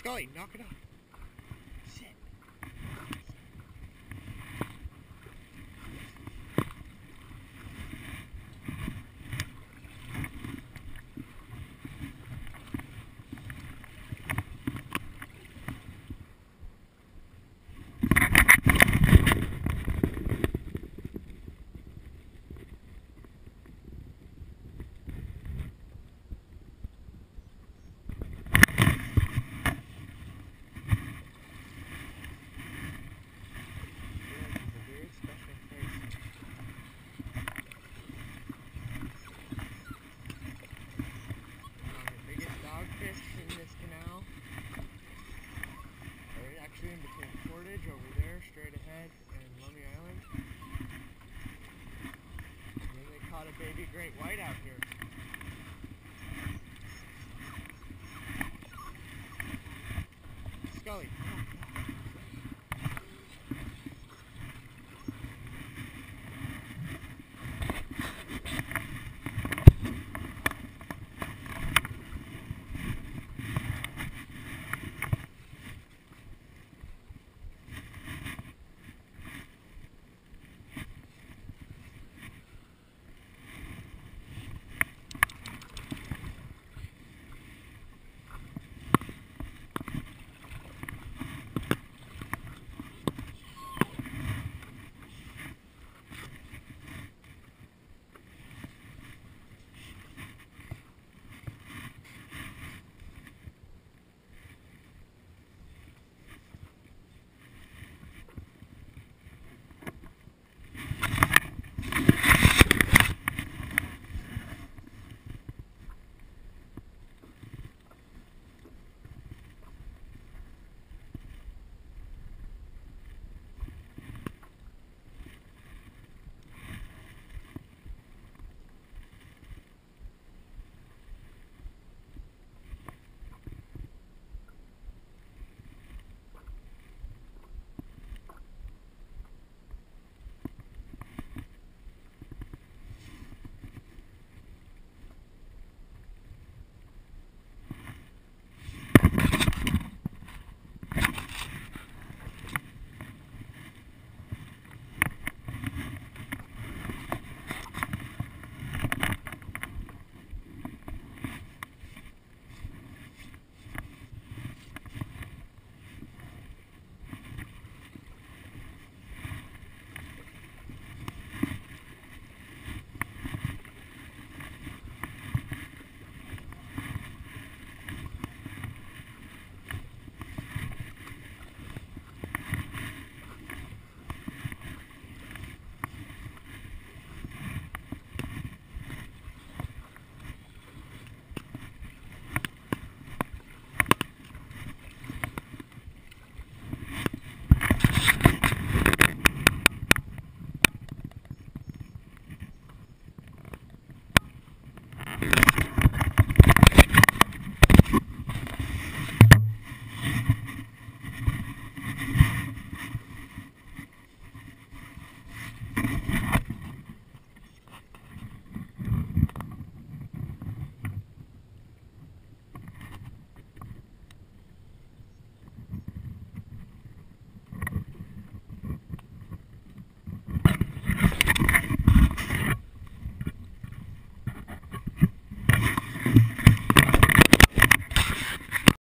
Scully, knock it off.